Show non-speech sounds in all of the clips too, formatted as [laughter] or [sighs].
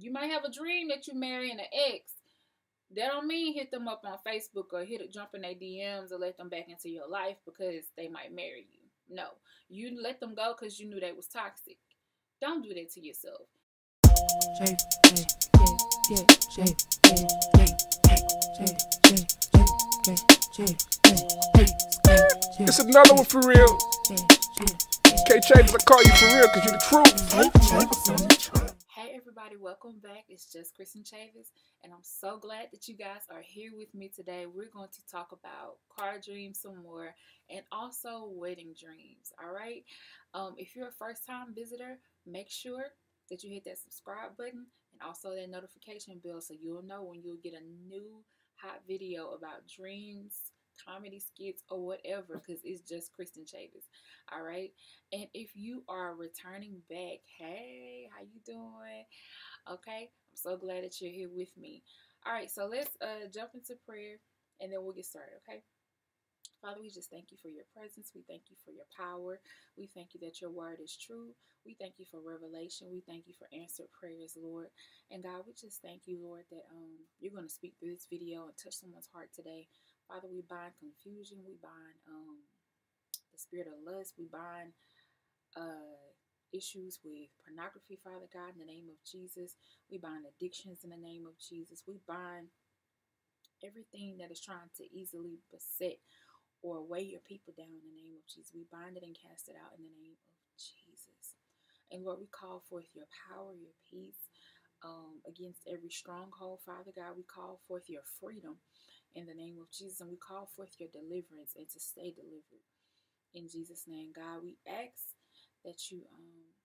You might have a dream that you marry an ex. That don't mean hit them up on Facebook or hit jump in their DMs or let them back into your life because they might marry you. No, you let them go because you knew they was toxic. Don't do that to yourself. It's another one for real. K Chavis, I call you for real because you're the truth. Everybody, welcome back. It's just Kristin Chavis, and I'm so glad that you guys are here with me today. We're going to talk about car dreams some more and also wedding dreams. All right. Um, if you're a first time visitor, make sure that you hit that subscribe button and also that notification bell so you'll know when you'll get a new hot video about dreams, comedy skits, or whatever, because it's just Kristin Chavis. All right. And if you are returning back, hey, how you doing? Okay. I'm so glad that you're here with me. All right, so let's uh jump into prayer and then we'll get started, okay? Father, we just thank you for your presence. We thank you for your power. We thank you that your word is true. We thank you for revelation. We thank you for answered prayers, Lord. And God, we just thank you, Lord, that um, you're going to speak through this video and touch someone's heart today. Father, we bind confusion. We bind um, the spirit of lust. We bind uh, issues with pornography, Father God, in the name of Jesus. We bind addictions in the name of Jesus. We bind everything that is trying to easily beset or weigh your people down in the name of Jesus. We bind it and cast it out in the name of Jesus. And Lord, we call forth your power, your peace um, against every stronghold, Father God. We call forth your freedom in the name of Jesus. And we call forth your deliverance and to stay delivered. In Jesus' name, God, we ask that you um,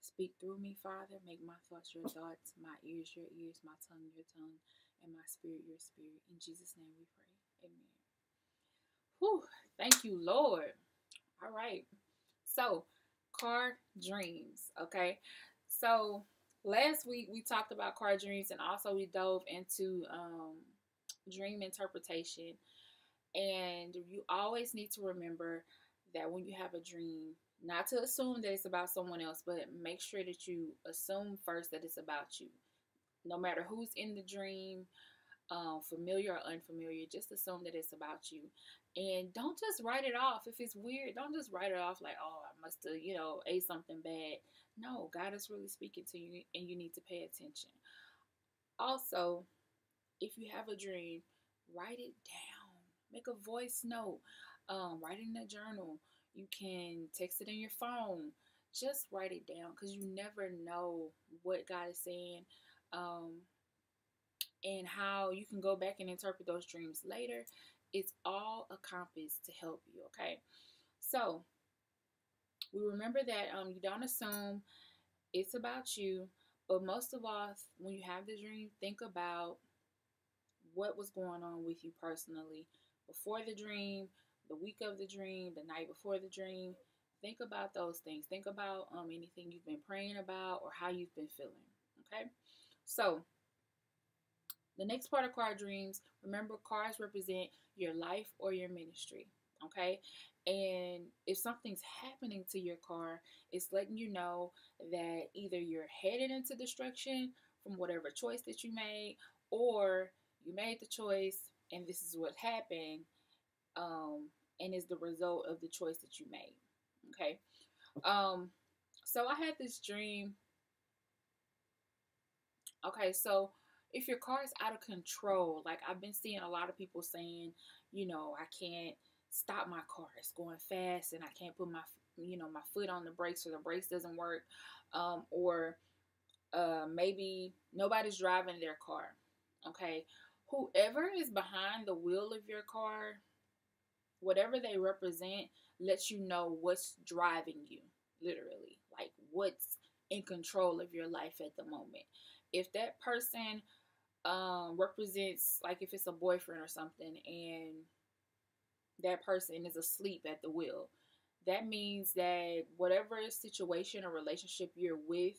speak through me, Father. Make my thoughts your thoughts, my ears your ears, my tongue your tongue, and my spirit your spirit. In Jesus' name we pray. Amen. Whew, thank you, Lord. All right. So, car dreams. Okay. So, last week we talked about car dreams and also we dove into um, dream interpretation. And you always need to remember that when you have a dream, not to assume that it's about someone else, but make sure that you assume first that it's about you. No matter who's in the dream, um, familiar or unfamiliar, just assume that it's about you. And don't just write it off. If it's weird, don't just write it off like, oh, I must have, you know, ate something bad. No, God is really speaking to you and you need to pay attention. Also, if you have a dream, write it down. Make a voice note. Um, write it in a journal. You can text it in your phone. Just write it down because you never know what God is saying. Um, and how you can go back and interpret those dreams later. It's all a compass to help you, okay? So, we remember that um, you don't assume it's about you, but most of all, when you have the dream, think about what was going on with you personally before the dream, the week of the dream, the night before the dream. Think about those things. Think about um, anything you've been praying about or how you've been feeling. Okay, so the next part of car dreams, remember cars represent your life or your ministry. Okay. And if something's happening to your car, it's letting you know that either you're headed into destruction from whatever choice that you made, or you made the choice and this is what happened, um, and is the result of the choice that you made. Okay. Um, so I had this dream. Okay, so if your car is out of control, like I've been seeing a lot of people saying, you know, I can't stop my car. It's going fast and I can't put my, you know, my foot on the brakes or the brakes doesn't work. Um, or uh, maybe nobody's driving their car. Okay. Whoever is behind the wheel of your car, whatever they represent, lets you know what's driving you, literally. Like what's in control of your life at the moment. If that person um, represents like if it's a boyfriend or something and that person is asleep at the wheel that means that whatever situation or relationship you're with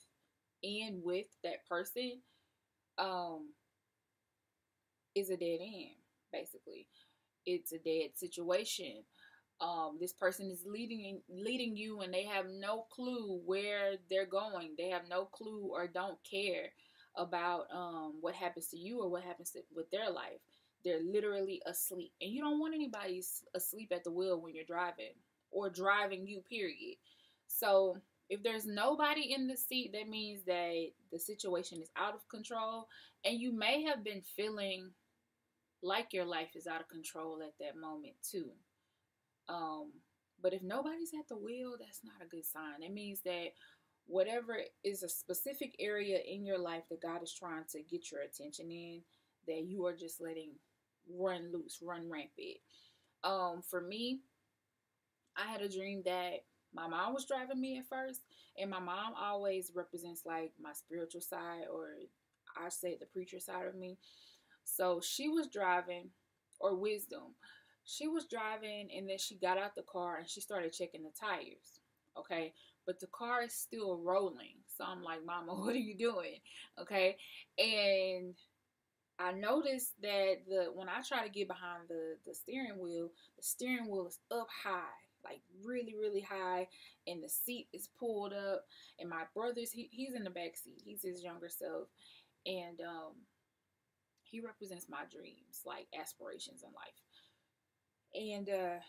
and with that person um is a dead end basically it's a dead situation um this person is leading leading you and they have no clue where they're going they have no clue or don't care about um, what happens to you or what happens to, with their life. They're literally asleep. And you don't want anybody asleep at the wheel when you're driving or driving you, period. So if there's nobody in the seat, that means that the situation is out of control. And you may have been feeling like your life is out of control at that moment, too. Um, but if nobody's at the wheel, that's not a good sign. It means that whatever is a specific area in your life that God is trying to get your attention in, that you are just letting run loose, run rampant. Um, for me, I had a dream that my mom was driving me at first, and my mom always represents like my spiritual side, or I say the preacher side of me. So she was driving, or wisdom. She was driving, and then she got out the car and she started checking the tires. Okay, but the car is still rolling. So I'm like, Mama, [laughs] what are you doing? Okay, and I noticed that the when I try to get behind the the steering wheel, the steering wheel is up high, like really really high, and the seat is pulled up. And my brother's he, he's in the back seat. He's his younger self, and um, he represents my dreams, like aspirations in life. And uh,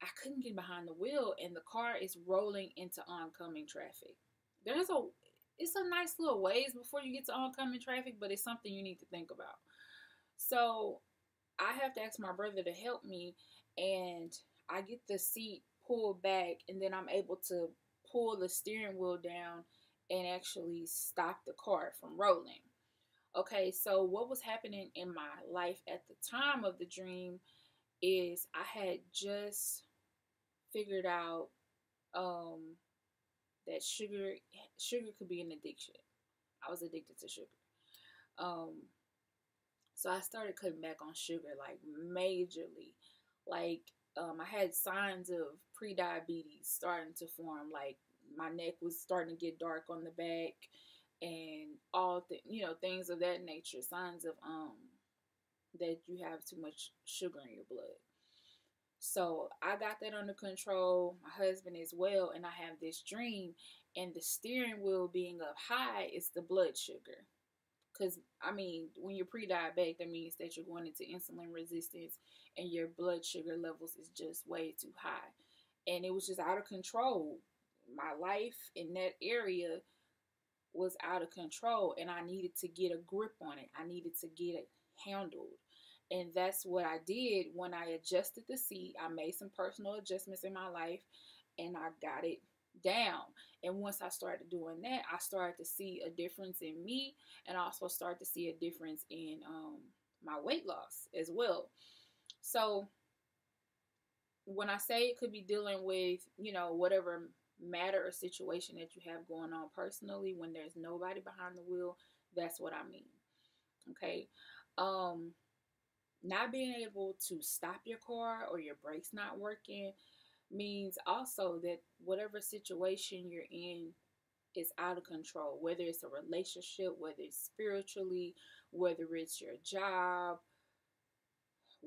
I couldn't get behind the wheel, and the car is rolling into oncoming traffic. There's a it's a nice little ways before you get to oncoming traffic, but it's something you need to think about. So I have to ask my brother to help me, and I get the seat pulled back, and then I'm able to pull the steering wheel down and actually stop the car from rolling. Okay, so what was happening in my life at the time of the dream is I had just figured out um, that sugar sugar could be an addiction. I was addicted to sugar. Um, so I started cutting back on sugar like majorly. Like um, I had signs of pre-diabetes starting to form. Like my neck was starting to get dark on the back, and all the you know things of that nature. Signs of um that you have too much sugar in your blood. So I got that under control. My husband as well, and I have this dream, and the steering wheel being up high is the blood sugar. Because, I mean, when you're pre diabetic, that means that you're going into insulin resistance and your blood sugar levels is just way too high. And it was just out of control. My life in that area was out of control, and I needed to get a grip on it. I needed to get it handled. And that's what I did when I adjusted the seat. I made some personal adjustments in my life and I got it down. And once I started doing that, I started to see a difference in me and also start to see a difference in um, my weight loss as well. So when I say it could be dealing with, you know, whatever matter or situation that you have going on personally when there's nobody behind the wheel, that's what I mean. Okay. Um not being able to stop your car or your brakes not working means also that whatever situation you're in is out of control, whether it's a relationship, whether it's spiritually, whether it's your job,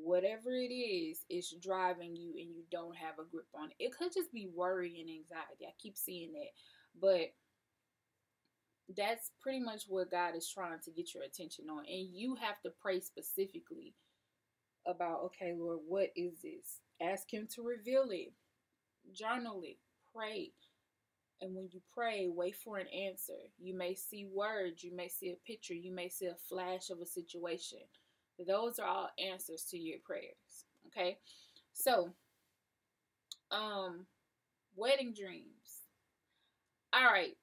whatever it is, it's driving you and you don't have a grip on it. It could just be worry and anxiety. I keep seeing that. But that's pretty much what God is trying to get your attention on. And you have to pray specifically about, okay, Lord, what is this? Ask Him to reveal it journal it, pray. And when you pray, wait for an answer. You may see words, you may see a picture, you may see a flash of a situation. Those are all answers to your prayers. Okay? So, um, wedding dreams. All right.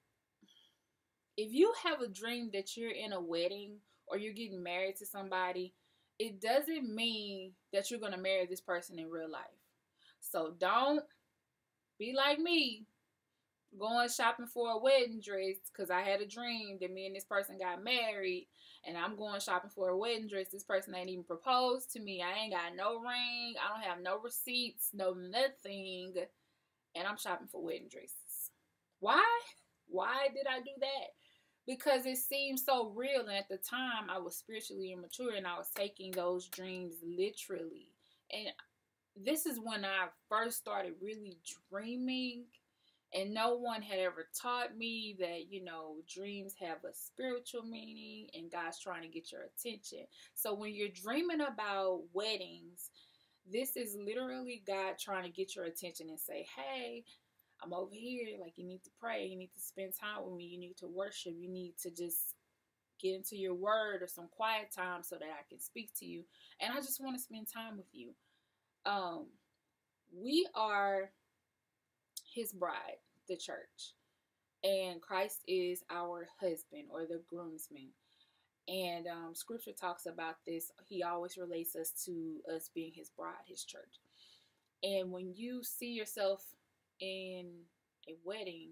If you have a dream that you're in a wedding or you're getting married to somebody, it doesn't mean that you're going to marry this person in real life. So don't be like me, going shopping for a wedding dress because I had a dream that me and this person got married, and I'm going shopping for a wedding dress. This person ain't even proposed to me. I ain't got no ring. I don't have no receipts, no nothing, and I'm shopping for wedding dresses. Why? Why did I do that? Because it seemed so real, and at the time I was spiritually immature, and I was taking those dreams literally. And this is when I first started really dreaming And no one had ever taught me that, you know, dreams have a spiritual meaning and God's trying to get your attention. So when you're dreaming about weddings, this is literally God trying to get your attention and say, hey, I'm over here. Like, you need to pray. You need to spend time with me. You need to worship. You need to just get into your word or some quiet time so that I can speak to you. And I just want to spend time with you. Um, we are his bride, the church. And Christ is our husband or the groomsman. And um, scripture talks about this. He always relates us to us being his bride, his church. And when you see yourself in a wedding,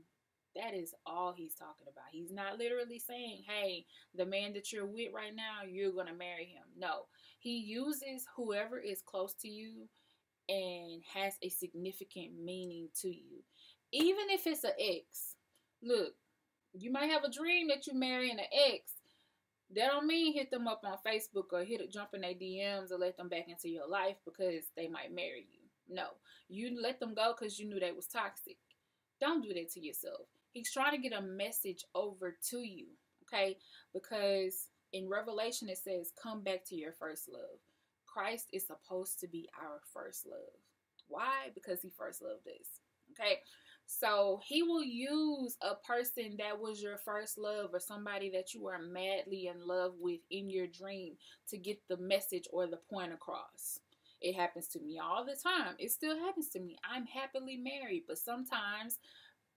that is all he's talking about. He's not literally saying, hey, the man that you're with right now, you're going to marry him. No, he uses whoever is close to you and has a significant meaning to you. Even if it's an ex. Look, you might have a dream that you're marrying an ex. That don't mean hit them up on Facebook or hit it, jump in their DMs or let them back into your life because they might marry you. No, you let them go because you knew they was toxic. Don't do that to yourself. He's trying to get a message over to you, okay? Because in Revelation it says, "Come back to your first love." Christ is supposed to be our first love. Why? Because he first loved us. Okay. So he will use a person that was your first love or somebody that you are madly in love with in your dream to get the message or the point across. It happens to me all the time. It still happens to me. I'm happily married, but sometimes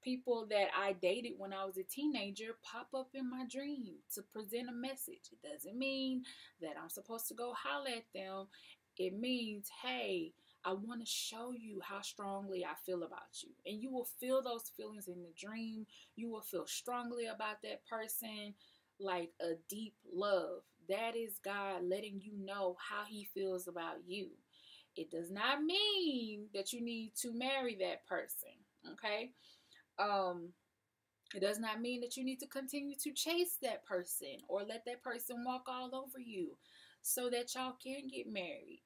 people that I dated when I was a teenager pop up in my dream to present a message. It doesn't mean that I'm supposed to go holler at them. It means, hey, I want to show you how strongly I feel about you. And you will feel those feelings in the dream. You will feel strongly about that person, like a deep love. That is God letting you know how He feels about you. It does not mean that you need to marry that person, okay? Um, it does not mean that you need to continue to chase that person or let that person walk all over you so that y'all can get married.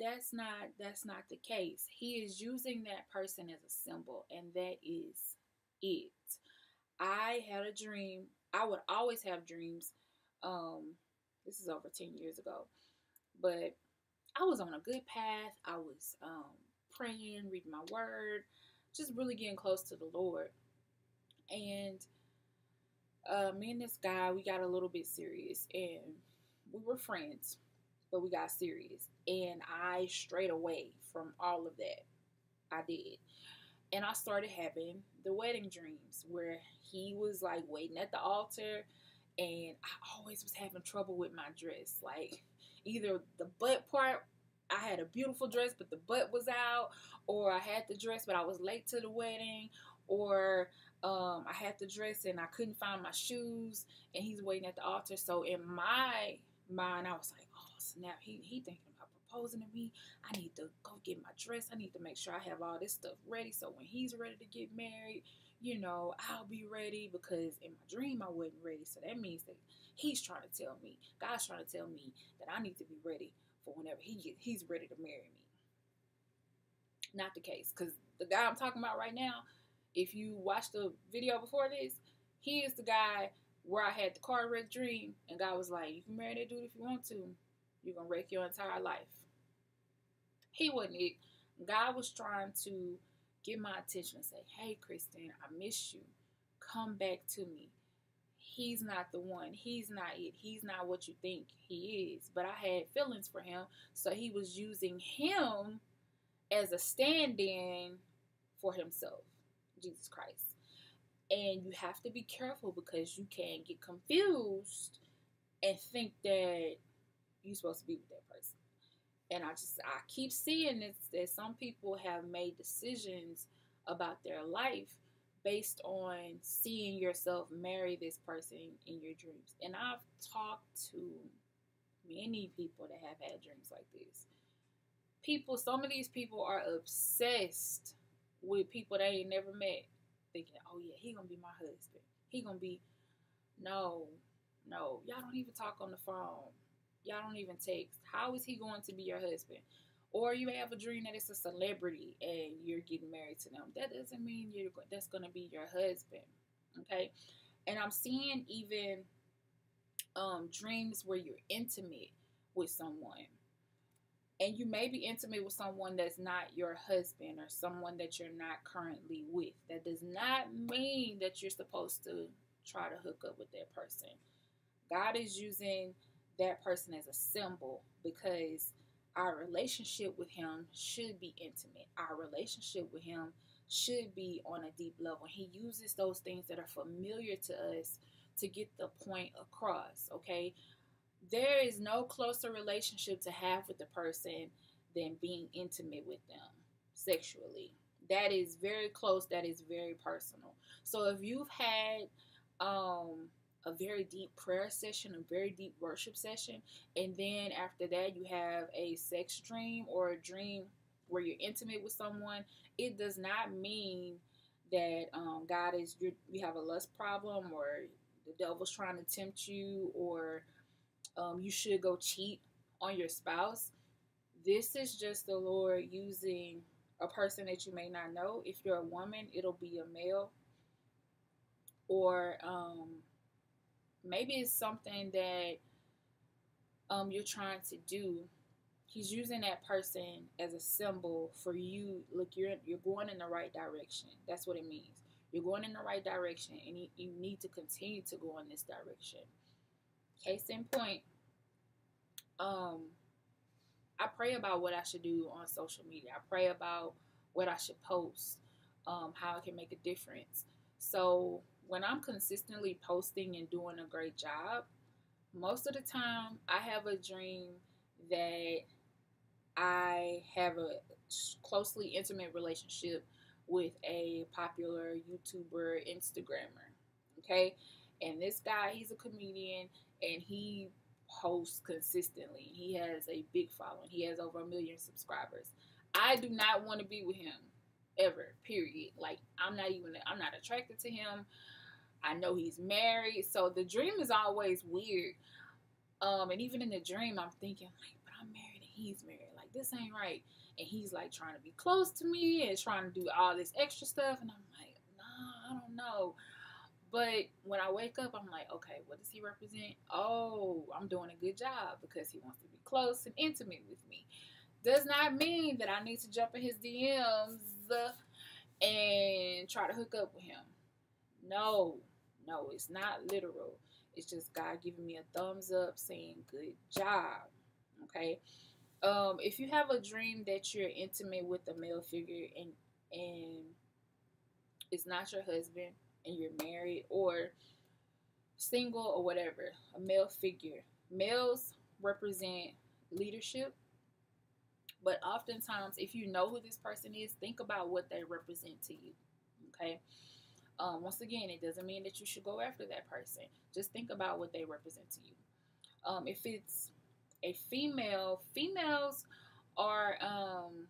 That's not that's not the case. He is using that person as a symbol and that is it. I had a dream. I would always have dreams. Um this is over 10 years ago. But I was on a good path. I was um praying, reading my word just really getting close to the Lord. And uh, me and this guy, we got a little bit serious, and we were friends, but we got serious. And I strayed away from all of that. I did. And I started having the wedding dreams where he was like waiting at the altar, and I always was having trouble with my dress. Like, either the butt part I had a beautiful dress, but the butt was out, or I had the dress, but I was late to the wedding, or um, I had the dress and I couldn't find my shoes, and he's waiting at the altar. So in my mind, I was like, oh snap, he he thinking about proposing to me. I need to go get my dress. I need to make sure I have all this stuff ready. So when he's ready to get married, you know, I'll be ready because in my dream I wasn't ready. So that means that he's trying to tell me, God's trying to tell me that I need to be ready for whenever he he's ready to marry me. Not the case, because the guy I'm talking about right now, if you watch the video before this, he is the guy where I had the car wreck dream, and God was like, "You can marry that dude if you want to. You're gonna wreck your entire life." He wasn't it. God was trying to get my attention and say, "Hey, Kristin, I miss you. Come back to me he's not the one. He's not it. He's not what you think he is. But I had feelings for him. So he was using him as a stand in for himself, Jesus Christ. And you have to be careful because you can get confused and think that you're supposed to be with that person. And I just, I keep seeing this that some people have made decisions about their life based on seeing yourself marry this person in your dreams. And I've talked to many people that have had dreams like this. People, some of these people are obsessed with people they ain't never met, thinking, "Oh yeah, he gonna be my husband. He gonna be." No, no, y'all don't even talk on the phone. Y'all don't even text. How is he going to be your husband? Or you have a dream that it's a celebrity and you're getting married to them. That doesn't mean you're that's to be your husband. Okay? And I'm seeing even um, dreams where you're intimate with someone. And you may be intimate with someone that's not your husband or someone that you're not currently with. That does not mean that you're supposed to try to hook up with that person. God is using that person as a symbol because our relationship with him should be intimate. Our relationship with him should be on a deep level. He uses those things that are familiar to us to get the point across, okay? There is no closer relationship to have with the person than being intimate with them sexually. That is very close, that is very personal. So if you've had um a very deep prayer session, a very deep worship session, and then after that you have a sex dream or a dream where you're intimate with someone, it does not mean that um, God is you you have a lust problem or the devil's trying to tempt you or um, you should go cheat on your spouse. This is just the Lord using a person that you may not know. If you're a woman, it'll be a male. Or um, maybe it's something that um, you're trying to do. He's using that person as a symbol for you. Look, you're you're going in the right direction. That's what it means. You're going in the right direction, and you, you need to continue to go in this direction. Case in point, um, I pray about what I should do on social media. I pray about what I should post, um, how I can make a difference. So when I'm consistently posting and doing a great job, most of the time I have a dream that I have a closely intimate relationship with a popular YouTuber, Instagrammer. Okay? And this guy, he's a comedian and he posts consistently. He has a big following. He has over a million subscribers. I do not want to be with him ever. Period. Like I'm not even I'm not attracted to him. I know he's married, so the dream is always weird. Um, and even in the dream, I'm thinking like, but I'm married and he's married. Like this ain't right. And he's like trying to be close to me and trying to do all this extra stuff, and I'm like, nah, I don't know. But when I wake up, I'm like, okay, what does he represent? Oh, I'm doing a good job because he wants to be close and intimate with me. Does not mean that I need to jump in his DMs and try to hook up with him. No, no, it's not literal. It's just God giving me a thumbs up saying good job. Okay. Um, if you have a dream that you're intimate with a male figure and and it's not your husband and you're married or single or whatever, a male figure. Males represent leadership, but oftentimes, if you know who this person is, think about what they represent to you. Okay. Um, once again, it doesn't mean that you should go after that person. Just think about what they represent to you. Um, if it's a female, females are um,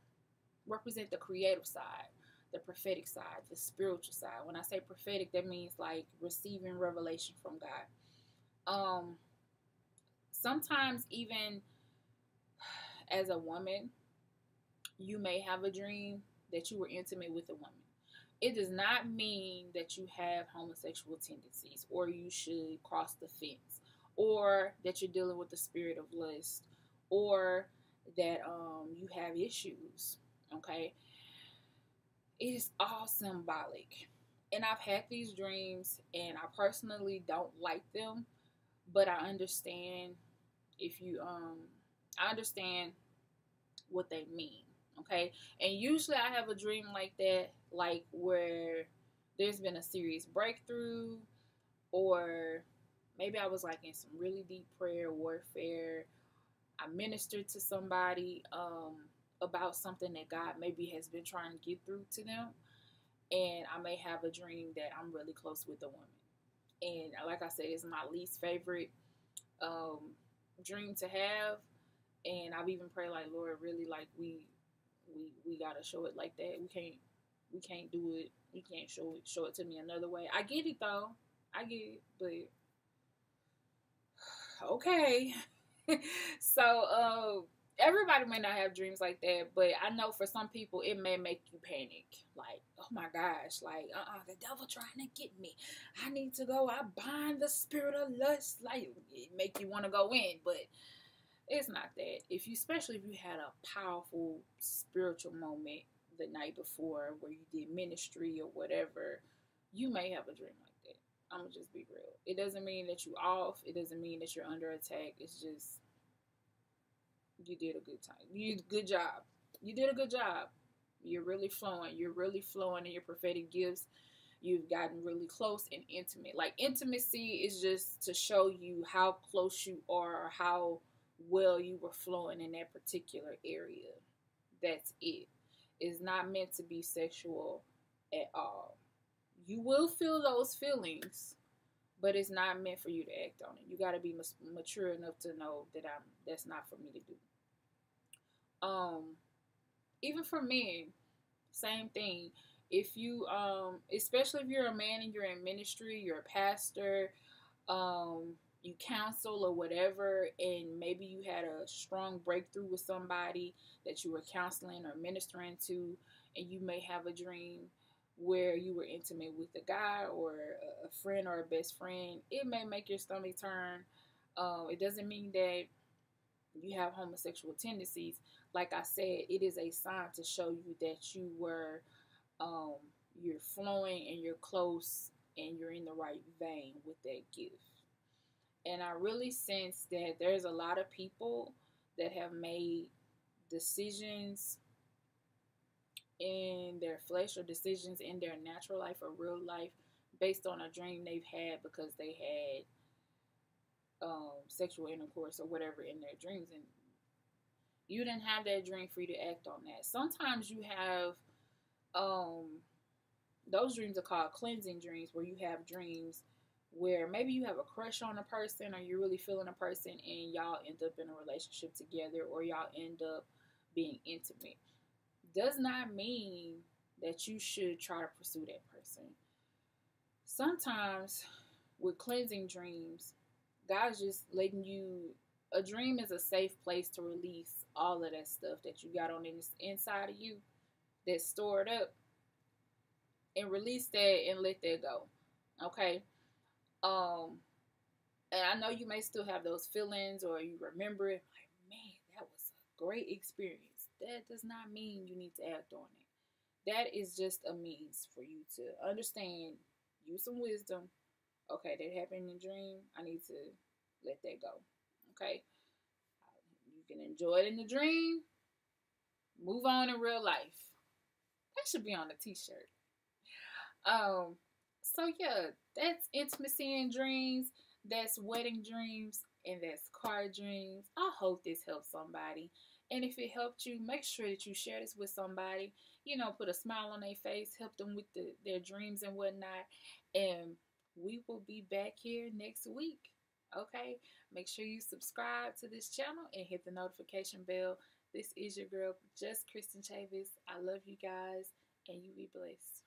represent the creative side, the prophetic side, the spiritual side. When I say prophetic, that means like receiving revelation from God. Um, sometimes even as a woman, you may have a dream that you were intimate with a woman it does not mean that you have homosexual tendencies or you should cross the fence or that you're dealing with the spirit of lust or that um, you have issues. Okay. It is all symbolic. And I've had these dreams and I personally don't like them, but I understand if you um I understand what they mean. Okay. And usually I have a dream like that, like where there's been a serious breakthrough, or maybe I was like in some really deep prayer warfare. I ministered to somebody um, about something that God maybe has been trying to get through to them. And I may have a dream that I'm really close with a woman. And like I said, it's my least favorite um, dream to have. And I've even prayed like, Lord, really like we we we gotta show it like that. We can't we can't do it. You can't show it show it to me another way. I get it though. I get it, but [sighs] okay. [laughs] so uh, everybody may not have dreams like that, but I know for some people it may make you panic. Like, oh my gosh, like, uh uh the devil trying to get me. I need to go. I bind the spirit of lust. Like, it make you want to go in, but it's not that. If you, especially if you had a powerful spiritual moment the night before where you did ministry or whatever, you may have a dream like that. I'm gonna just be real. It doesn't mean that you off. It doesn't mean that you're under attack. It's just you did a good time. You good job. You did a good job. You're really flowing. You're really flowing in your prophetic gifts. You've gotten really close and intimate. Like intimacy is just to show you how close you are or how well you were flowing in that particular area. That's it. It's not meant to be sexual at all. You will feel those feelings, but it's not meant for you to act on it. You got to be mature enough to know that I'm that's not for me to do. Um, even for men, same thing. If you um, especially if you're a man and you're in ministry, you're a pastor, um, you counsel or whatever, and maybe you had a strong breakthrough with somebody that you were counseling or ministering to, and you may have a dream where you were intimate with a guy or a friend or a best friend, it may make your stomach turn. Um, it doesn't mean that you have homosexual tendencies. Like I said, it is a sign to show you that you were, um, you're flowing and you're close and you're in the right vein with that gift. And I really sense that there's a lot of people that have made decisions in their flesh or decisions in their natural life or real life based on a dream they've had because they had um, sexual intercourse or whatever in their dreams. And you didn't have that dream for you to act on that. Sometimes you have um, those dreams are called cleansing dreams where you have dreams where maybe you have a crush on a person or you're really feeling a person and y'all end up in a relationship together or y'all end up being intimate does not mean that you should try to pursue that person. Sometimes with cleansing dreams, God's just letting you a dream is a safe place to release all of that stuff that you got on the inside of you that's stored up and release that and let that go. Okay? Um and I know you may still have those feelings or you remember it like, man, that was a great experience that does not mean you need to act on it. That is just a means for you to understand, use some wisdom. Okay, that happened in a dream. I need to let that go. Okay, you can enjoy it in the dream. Move on in real life. That should be on a t-shirt. Um. So yeah, that's intimacy in dreams. That's wedding dreams, and that's car dreams. I hope this helps somebody. And if it helped you, make sure that you share this with somebody. You know, put a smile on their face, help them with the, their dreams and whatnot. And we will be back here next week. Okay? Make sure you subscribe to this channel and hit the notification bell. This is your girl, Just Kristin Chavis. I love you guys, and you be blessed.